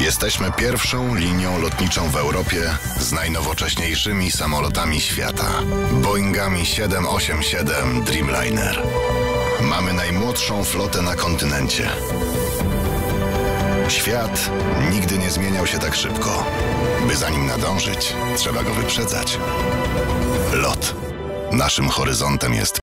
Jesteśmy pierwszą linią lotniczą w Europie z najnowocześniejszymi samolotami świata. Boeingami 787 Dreamliner. Mamy najmłodszą flotę na kontynencie. Świat nigdy nie zmieniał się tak szybko. By za nim nadążyć, trzeba go wyprzedzać. Lot. Naszym horyzontem jest